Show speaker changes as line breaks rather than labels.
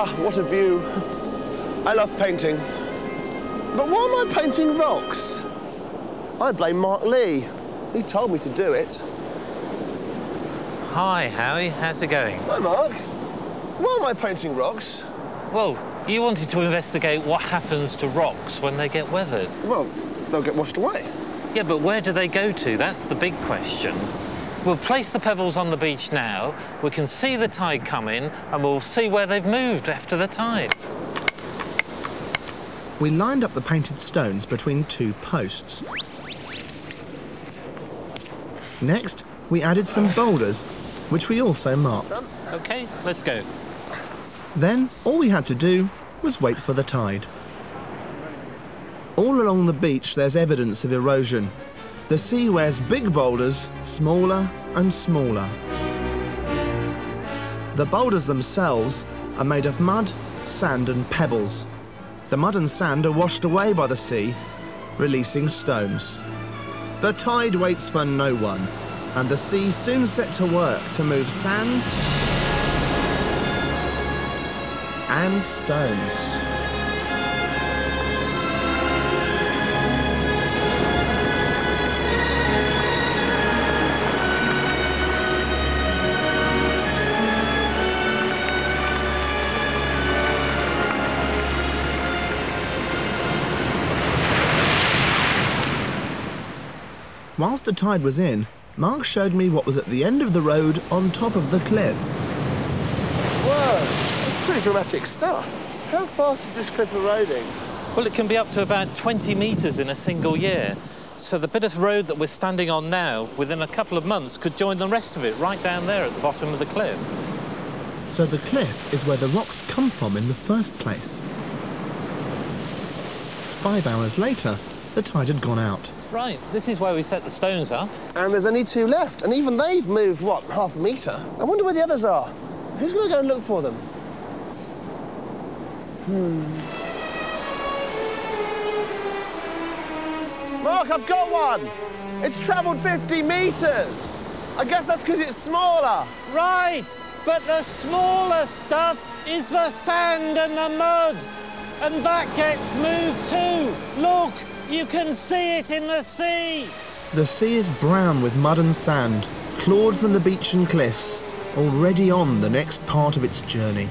Ah, what a view. I love painting. But why am I painting rocks? I blame Mark Lee. He told me to do it.
Hi, Howie. How's it going?
Hi, Mark. Why am I painting rocks?
Well, you wanted to investigate what happens to rocks when they get weathered.
Well, they'll get washed away.
Yeah, but where do they go to? That's the big question. We'll place the pebbles on the beach now. We can see the tide come in, and we'll see where they've moved after the tide.
We lined up the painted stones between two posts. Next, we added some boulders, which we also marked.
OK, let's go.
Then, all we had to do was wait for the tide. All along the beach, there's evidence of erosion. The sea wears big boulders, smaller and smaller. The boulders themselves are made of mud, sand and pebbles. The mud and sand are washed away by the sea, releasing stones. The tide waits for no one, and the sea soon set to work to move sand and stones. Whilst the tide was in, Mark showed me what was at the end of the road on top of the cliff.
Whoa, that's pretty dramatic stuff. How fast is this cliff eroding?
Well, it can be up to about 20 metres in a single year. So the bit of road that we're standing on now, within a couple of months, could join the rest of it right down there at the bottom of the cliff.
So the cliff is where the rocks come from in the first place. Five hours later, the tide had gone out.
Right, this is where we set the stones up.
And there's only two left, and even they've moved, what, half a metre? I wonder where the others are. Who's going to go and look for them? Hmm. Mark, I've got one! It's travelled 50 metres! I guess that's because it's smaller.
Right, but the smaller stuff is the sand and the mud. And that gets moved too. Look, you can see it in the sea.
The sea is brown with mud and sand, clawed from the beach and cliffs, already on the next part of its journey.